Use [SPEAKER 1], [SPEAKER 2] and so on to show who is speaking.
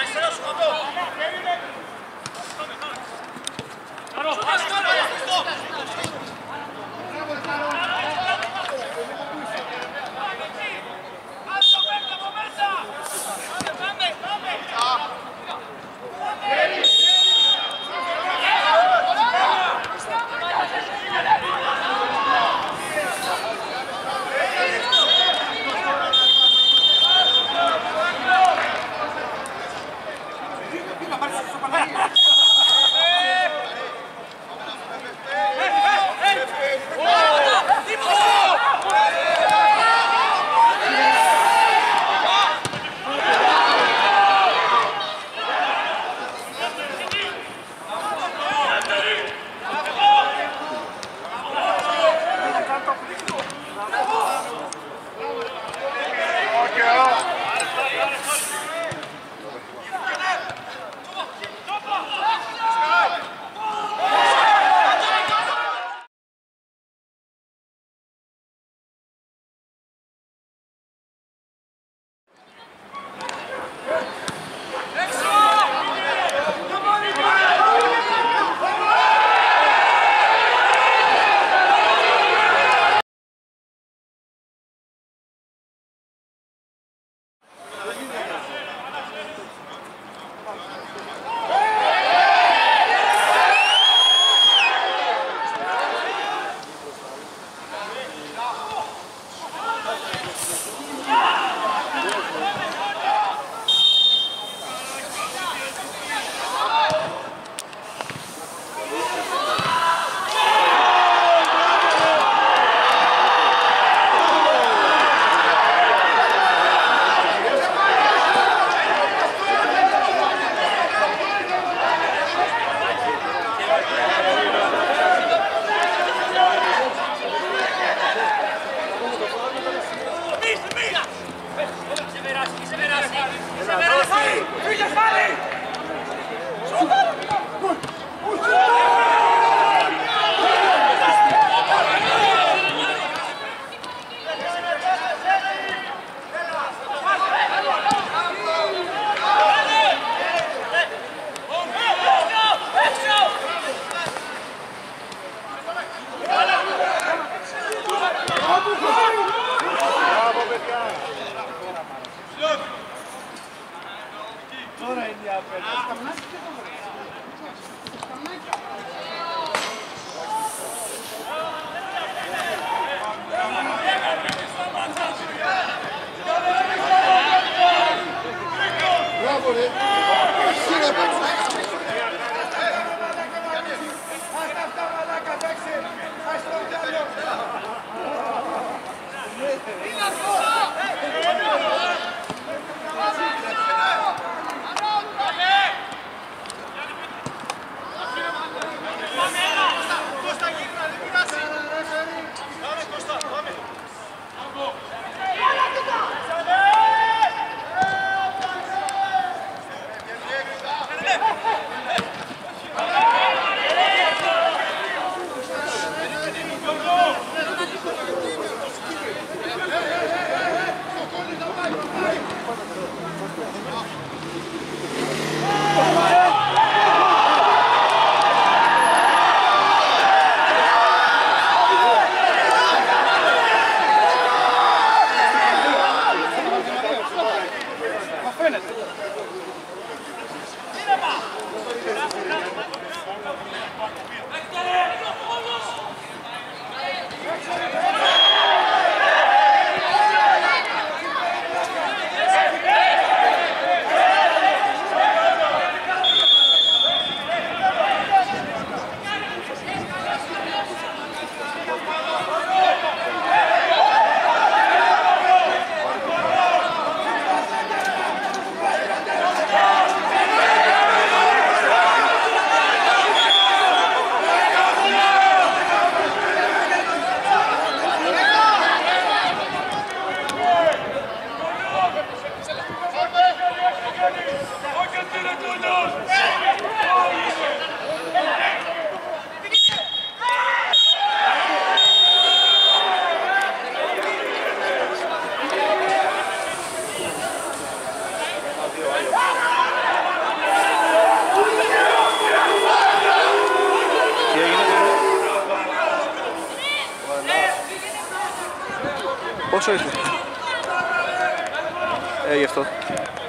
[SPEAKER 1] Acerou, chutou! Τώρα είναι η απέναντι. Σκαμνάκι και το βρες. Σκαμνάκι. Μπράβο ρε. Εσύ ρε Αυτά αυτά μαλάκα παίξε. Ας τον Είναι αυτό. Πόσο είσαι. Ε, γι' αυτό.